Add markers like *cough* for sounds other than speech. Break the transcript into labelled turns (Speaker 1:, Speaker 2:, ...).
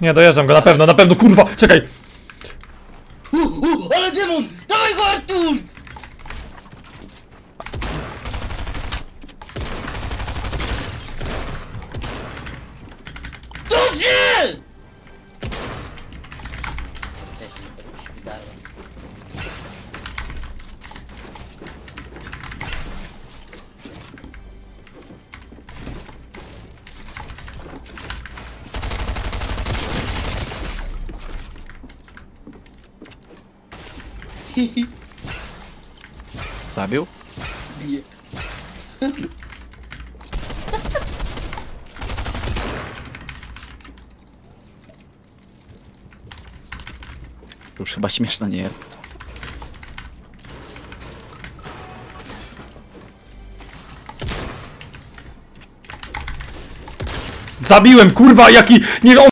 Speaker 1: Nie, dojeżdżam go, na pewno, na pewno, kurwa, czekaj!
Speaker 2: U, u, ale demon! Dawaj go Artur! Dobrze! Cześć, świdarze. *laughs*
Speaker 3: Zabił?
Speaker 2: Bije.
Speaker 3: Już chyba śmieszne nie jest.
Speaker 1: Zabiłem, kurwa, jaki... Nie, on